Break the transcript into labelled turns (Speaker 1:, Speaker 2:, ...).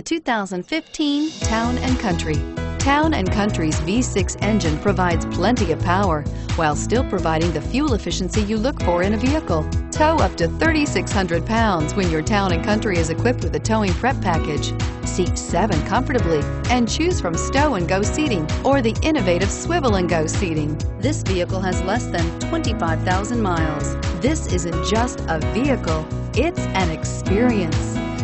Speaker 1: The 2015 Town & Country. Town & Country's V6 engine provides plenty of power while still providing the fuel efficiency you look for in a vehicle. Tow up to 3,600 pounds when your Town & Country is equipped with a towing prep package. Seat seven comfortably and choose from stow and go seating or the innovative swivel and go seating. This vehicle has less than 25,000 miles. This isn't just a vehicle, it's an experience.